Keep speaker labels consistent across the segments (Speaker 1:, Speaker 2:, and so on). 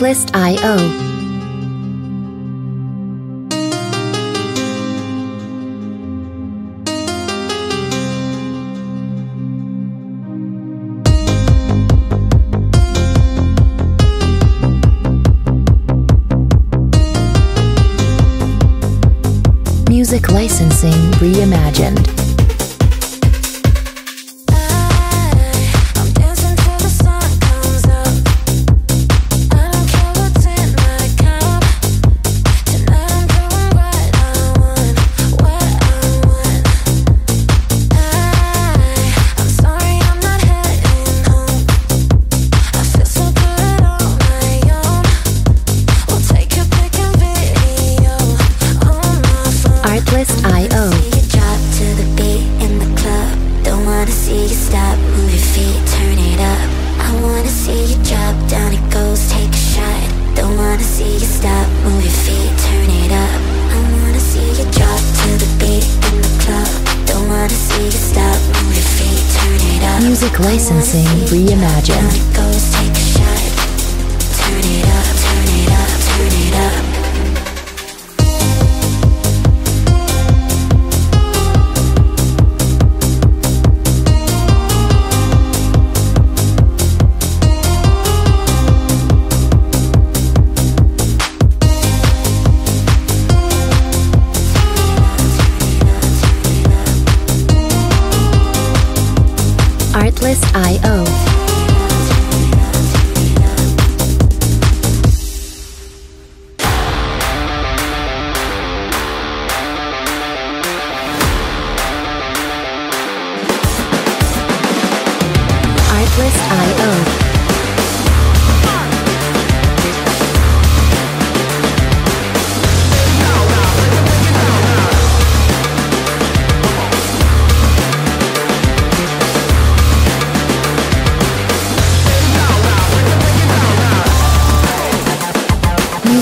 Speaker 1: Simplist.io.
Speaker 2: Music Licensing Reimagined. Licensing reimagined.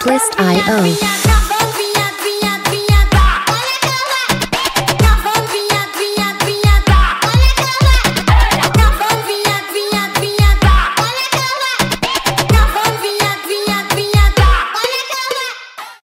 Speaker 1: Artlist.io.